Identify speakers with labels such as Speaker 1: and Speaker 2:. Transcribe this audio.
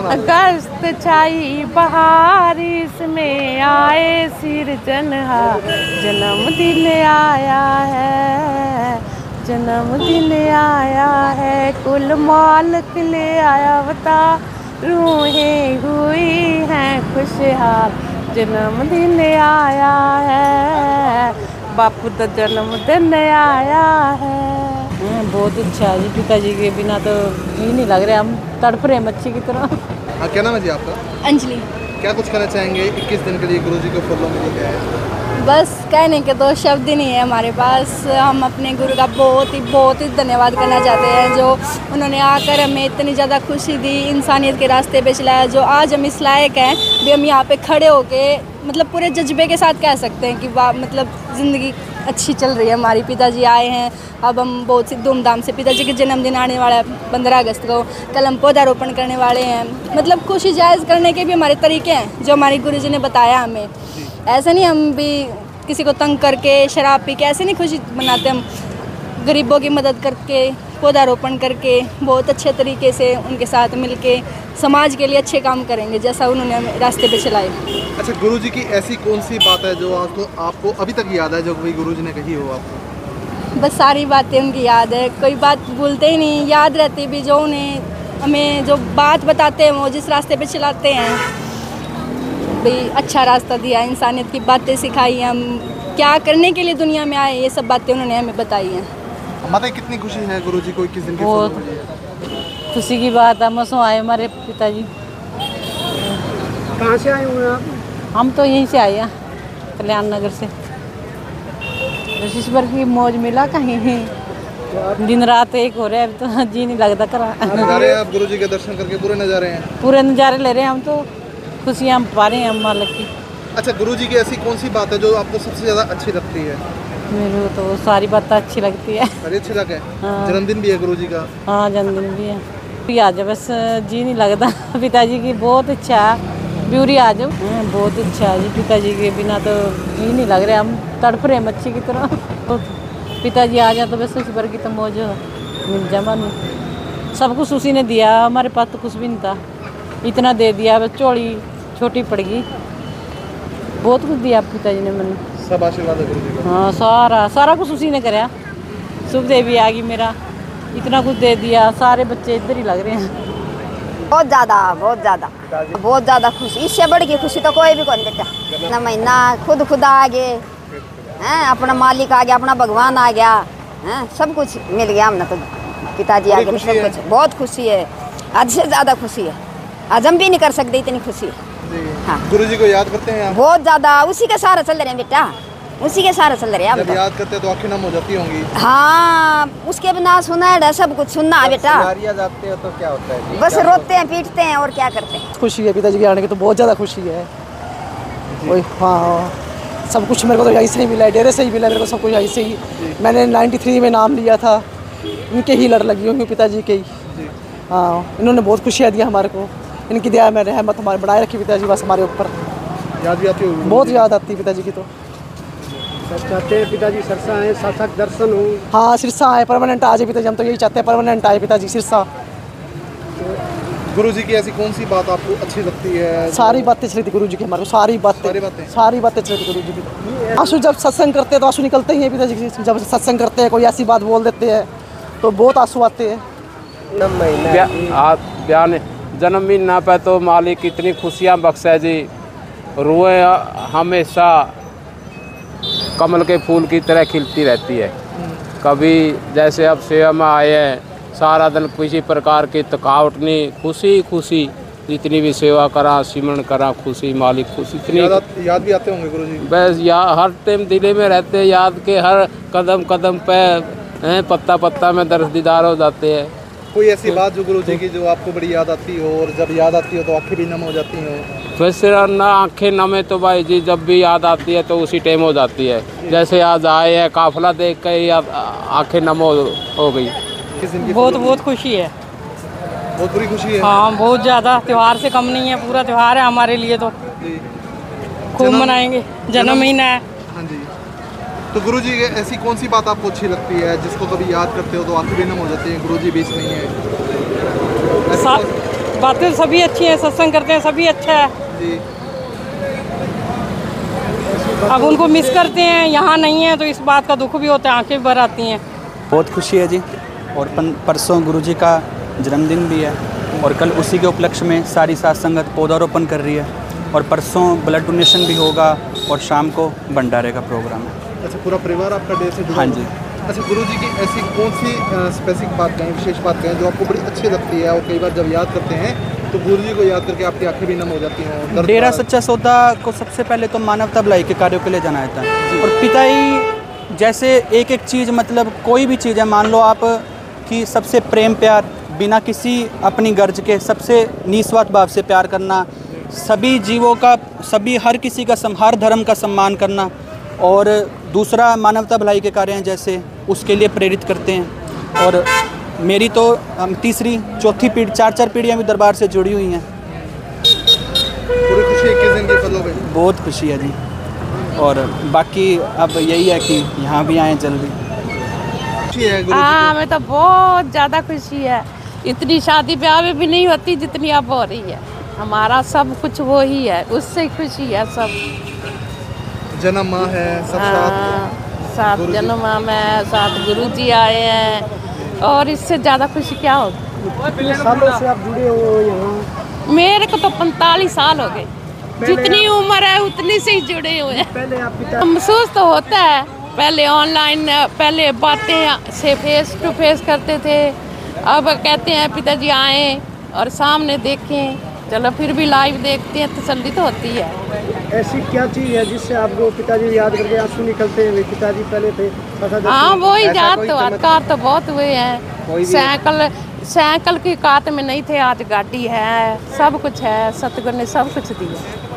Speaker 1: सुना
Speaker 2: अगस्त छाई बहार इसमें आए सिरजनहार जन्मदिन आया है जन्म जन्मदिन आया है कुल मालक ले आया बता रूहें हुई हैं खुशहाल जन्म जन्मदिन आया है बापू का जन्मदिन आया है हाँ, बहुत अच्छा है जी पिताजी के बिना तो ही नहीं लग रहा हम तड़प रहे हैं मच्छी की तरह।
Speaker 1: हाँ क्या नाम है जी आपका?
Speaker 3: अंजलि।
Speaker 1: क्या कुछ कहना चाहेंगे 21 दिन के लिए गुरु जी को फूलों में
Speaker 3: बस कहने के तो शब्द ही नहीं है हमारे पास। हम अपने गुरु का बहुत ही बहुत ही धन्यवाद करना चाहते हैं जो उन्होंने आकर हमें इतनी ज़्यादा खुशी दी इंसानियत के रास्ते पे चलाया जो आज हम इस लायक हैं भी हम यहाँ पे खड़े होके मतलब पूरे जज्बे के साथ कह सकते हैं कि वाह मतलब ज़िंदगी अच्छी चल रही है। हमारी पिताजी आए हैं। अब हम बहुत ही धूमधाम से पिताजी के जन्मदिन आने वाला है, पंद्रह अगस्त को। कल हम पौधारोपण करने वाले हैं। मतलब खुशी जायज़ करने के भी हमारे तरीके हैं, जो हमारे गुरु ने बताया हमें। ऐसा नहीं, हम भी किसी को तंग करके, शराब पी के ऐसे नहीं खुशी मनाते, हम गरीबों की मदद करके पौधारोपण करके बहुत अच्छे तरीके से उनके साथ मिलके समाज के लिए अच्छे काम करेंगे जैसा उन्होंने रास्ते पे चलाए।
Speaker 1: अच्छा गुरु जी की ऐसी कौन सी बात है जो आपको आपको अभी तक याद है जो कोई गुरु जी ने कही हो आपको?
Speaker 3: बस सारी बातें उनकी याद है कोई बात भूलते ही नहीं याद रहती भी जो उन्हें हमें जो बात बताते हैं वो जिस रास्ते पे चलाते हैं। भाई अच्छा रास्ता दिया इंसानियत की बातें सिखाई हम क्या करने के लिए दुनिया में आए ये सब बातें उन्होंने हमें बताई हैं।
Speaker 1: माता कितनी खुशी है गुरु जी को 21 दिन के
Speaker 2: बहुत। खुशी की बात है मसों आए हमारे पिताजी।
Speaker 4: कहाँ से आए हुए आप?
Speaker 2: हम तो यहीं से आए हैं कल्याण नगर से। ईश्वर की मौज मिला कहीं? दिन रात एक हो रहा है अब तो जी नहीं लगता करा।
Speaker 1: नज़ारे आप गुरु जी के दर्शन करके? पूरे नज़ारे हैं।
Speaker 2: पूरे नज़ारे ले रहे हैं हम तो खुशियाँ पा रहे हैं हम मालिक की।
Speaker 1: अच्छा गुरु जी की ऐसी कौन सी बात है जो आपको सबसे ज़्यादा अच्छी लगती है?
Speaker 2: मेरे को तो सारी बातें अच्छी लगती है।
Speaker 1: अरे अच्छी लगे
Speaker 2: हाँ।
Speaker 1: जन्मदिन भी है गुरु जी का?
Speaker 2: हाँ जन्मदिन भी है। भी आ जाओ बस जी नहीं लगता। पिताजी की बहुत इच्छा है। ब्यूरी आ जाओ। हाँ, बहुत इच्छा है जी पिताजी के बिना तो ही नहीं लग रहा। हम तड़प रहे मच्छी की तरह। तो पिताजी आ जाए तो बस उस पर की तो मौज। मिल जा मन। सब कुछ उसी ने दिया। हमारे पास तो कुछ भी नहीं था। इतना दे दिया बस चौड़ी छोटी पड़ गई। बहुत कुछ दिया पिताजी ने मैंने।
Speaker 1: सब आशीर्वाद है गुरु जी का
Speaker 2: हाँ सारा सारा कुछ उसी ने कराया शुभ देवी आ गई मेरा। इतना कुछ दे दिया सारे बच्चे इधर ही लग रहे हैं।
Speaker 5: बहुत ज़्यादा बहुत ज़्यादा बहुत ज़्यादा खुशी। इससे बड़ी की खुशी तो कोई भी कौन देता। ना महीना खुद खुदा आ गए हैं अपना मालिक आ गया अपना भगवान आ गया हैं सब कुछ मिल गया हमने तो। पिताजी आ गए सब कुछ। बहुत खुशी है। आज से ज़्यादा खुशी है। आज हम भी नहीं कर सकते इतनी खुशी।
Speaker 1: जी
Speaker 5: हाँ।
Speaker 1: गुरु जी को याद करते हैं
Speaker 5: बहुत ज़्यादा। उसी के सहारे चल रहे हैं बेटा। उसी के सहारे चल रहे हैं तो
Speaker 1: याद करते तो आँखें नम हो जाती होंगी।
Speaker 5: हाँ उसके बिना सुना है सब कुछ सुनना है बेटा।
Speaker 1: जाते हो तो क्या होता है?
Speaker 5: बस रोते हैं पीटते हैं और क्या करते हैं?
Speaker 4: खुशी है पिताजी के आने की तो बहुत ज़्यादा खुशी है। हाँ। सब कुछ मेरे को तो यहीं से ही मिला है डेरे से ही मिला है मेरे को सब कुछ यहीं से ही। मैंने 93 में नाम लिया था। इनके ही लड़ लगी हुई पिताजी के ही। हाँ इन्होंने बहुत खुशियाँ दिया हमारे को। इनकी दया में रहमत हमारे बनाए रखी पिताजी बस हमारे ऊपर।
Speaker 1: याद भी आती होगी।
Speaker 4: बहुत याद आती है पिताजी की तो।
Speaker 6: सब चाहते हैं पिताजी सरसा आए सार्थक दर्शन हो।
Speaker 4: हाँ सिरसा आए परमानेंट आ जाए पिताजी हम तो यही चाहते हैं परमानेंट आए पिताजी सिरसा।
Speaker 1: गुरु जी की ऐसी कौन सी बात आपको अच्छी लगती है?
Speaker 4: सारी बातें चली थी गुरु जी की हमारे को सारी बातें।
Speaker 1: सारी बातें?
Speaker 4: सारी बातें चली थी गुरु जी की आँसू जब सत्संग करते हैं तो आँसू निकलते ही हैं पिताजी की जब सत्संग करते हैं कोई ऐसी बात बोल देते हैं तो बहुत आँसू आते हैं।
Speaker 7: ब्या- आ- बयान जन्मदिन ना पे तो मालिक इतनी खुशियाँ बख्शे जी। रुए हमेशा कमल के फूल की तरह खिलती रहती है। कभी जैसे अब सेवा में आए हैं सारा दिन किसी प्रकार की थकावट नहीं खुशी खुशी जितनी भी सेवा करा सिमरण करा खुशी मालिक खुशी इतनी
Speaker 1: याद याद भी आते होंगे गुरु जी।
Speaker 7: बस या हर टाइम दिले में रहते हैं याद के हर कदम कदम पे हैं पत्ता पत्ता में दर्द दीदार हो जाते हैं।
Speaker 1: कोई ऐसी बात जो गुरु जी की जो आपको बड़ी याद आती हो और जब याद आती हो तो आँखें भी नम हो जाती हो?
Speaker 7: वैसे ना आँखें नमे तो भाई जी जब भी याद आती है तो उसी टाइम हो जाती है। जैसे आज आए हैं काफिला देख कर ही आ- आँखें नम हो, हो गई।
Speaker 1: की
Speaker 2: बहुत बहुत खुशी है।
Speaker 1: बहुत बुरी खुशी है?
Speaker 2: हाँ बहुत ज़्यादा। त्यौहार से कम नहीं है पूरा त्यौहार है हमारे लिए तो। खूब मनाएँगे। जन्म महीना है।
Speaker 1: तो गुरु जी ऐसी कौन सी बात आपको अच्छी लगती है जिसको कभी याद करते हो तो आँखें भी नम हो जाती हैं गुरु जी बीच नहीं है?
Speaker 8: बातें तो सभी अच्छी हैं सत्संग करते हैं सभी अच्छा है।
Speaker 1: जी।
Speaker 8: अब उनको मिस करते हैं यहाँ नहीं है तो इस बात का दुख भी होता है आँखें भर आती हैं।
Speaker 9: बहुत खुशी है जी। और परसों गुरु जी का जन्मदिन भी है। और कल उसी के उपलक्ष्य में सारी सात संगत पौधारोपण कर रही है। और परसों ब्लड डोनेशन भी होगा और शाम को भंडारे का प्रोग्राम है।
Speaker 1: अच्छा पूरा परिवार आपका डे से जुड़ा
Speaker 9: हाँ जी।
Speaker 1: अच्छा गुरु जी की ऐसी कौन सी स्पेसिफिक बात कहें विशेष बात कहें जो आपको बड़ी अच्छी लगती है और कई बार जब याद करते हैं तो गुरु जी को याद करके आपकी आँखें भी नम हो जाती हैं
Speaker 9: डेरा सच्चा सौदा को सबसे पहले तो मानवता भलाई के कार्यों के लिए जाना जाता है। और पिता ही जैसे एक एक चीज़ मतलब कोई भी चीज़ है मान लो आप कि सबसे प्रेम प्यार बिना किसी अपनी गर्ज के सबसे निस्वार्थ भाव से प्यार करना सभी जीवों का सभी हर किसी का सम, हर धर्म का सम्मान करना और दूसरा मानवता भलाई के कार्य हैं जैसे उसके लिए प्रेरित करते हैं। और मेरी तो हम तीसरी चौथी पीढ़ी चार चार पीढ़ियाँ भी दरबार से जुड़ी हुई हैं।
Speaker 1: पूरी खुशी इक्कीस दिन के फलों में
Speaker 9: बहुत खुशी है जी। और बाकी अब यही है कि यहाँ भी आए जल्दी।
Speaker 1: खुशी है
Speaker 2: हाँ हमें तो बहुत ज़्यादा खुशी है। इतनी शादी ब्याह में भी नहीं होती जितनी अब हो रही है। हमारा सब कुछ वो ही है उससे खुशी है सब।
Speaker 1: जन्म माँ है सब साथ
Speaker 2: हाँ, सात
Speaker 1: गुरु जी।
Speaker 2: में सात गुरु जी आए हैं। और इससे ज़्यादा खुशी क्या
Speaker 6: कितने सालों से आप जुड़े हो। यहाँ
Speaker 2: मेरे को तो पैंतालीस साल हो गए। जितनी उम्र है उतनी से ही जुड़े हुए हैं।
Speaker 6: पहले आप पिता
Speaker 2: महसूस तो होता है। पहले ऑनलाइन पहले बातें से फेस टू फेस करते थे। अब कहते हैं पिताजी आए और सामने देखें। चलो फिर भी लाइव देखते हैं तसल्ली तो होती है।
Speaker 6: ऐसी क्या चीज़ है जिससे आपको पिताजी याद करके आँसू निकलते हैं? पिताजी पहले थे
Speaker 2: हाँ वो ही
Speaker 1: याद
Speaker 2: तो
Speaker 1: आकार
Speaker 2: अधिकार तो बहुत हुए हैं। साइकिल साइकिल की कात में नहीं थे आज गाड़ी है सब कुछ है सतगुर ने सब कुछ दिया।